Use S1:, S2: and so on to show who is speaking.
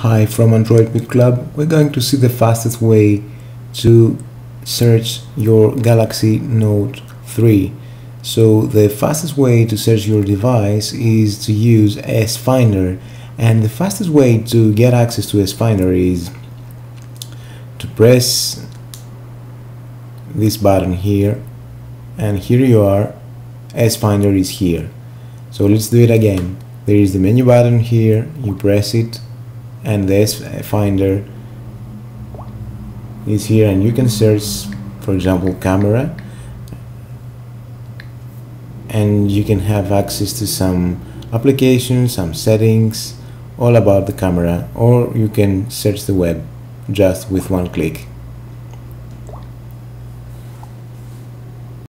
S1: Hi from Android Book Club. We're going to see the fastest way to search your Galaxy Note 3. So the fastest way to search your device is to use S-Finder and the fastest way to get access to S-Finder is to press this button here and here you are. S-Finder is here. So let's do it again. There is the menu button here. You press it and this finder is here and you can search for example camera and you can have access to some applications some settings all about the camera or you can search the web just with one click